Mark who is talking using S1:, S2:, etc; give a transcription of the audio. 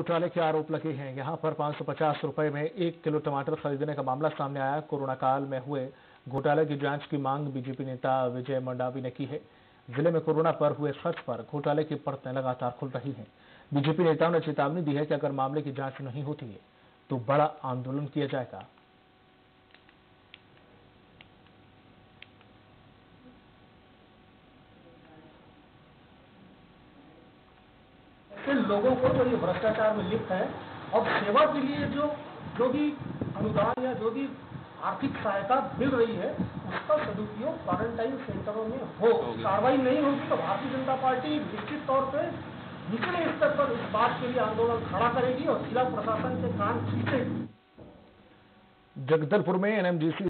S1: घोटाले के आरोप लगे हैं। यहाँ पर पाँच रुपए में एक किलो टमाटर खरीदने का मामला सामने आया। कोरोना काल में हुए घोटाले की जाँच की मांग बीजेपी नेता विजय मंडावी ने की है। ज़िले में कोरोना पर हुए खर्च पर घोटाले की परतें लगातार खुल रही हैं। बीजेपी नेताओं ने चेतावनी दी है कि अगर मामले की जाँच नहीं होती है तो बड़ा आंदोलन किया जाएगा।
S2: ऐसे लोगों को जो ये भ्रष्टाचार में लिप्त है और सेवा के लिए जो जो भी अनुदान या जो भी आर्थिक सहायता मिल रही है उसका सदुपयोग क्वारंटाइन सेंटरों में हो। कार्रवाई नहीं होगी तो भारतीय जनता पार्टी निश्चित तौर पे निचले स्तर पर इस बात के लिए आंदोलन खड़ा करेगी और जिला प्रशासन के कान खींचेगी।
S1: जगदलपुर में एनएमडीसी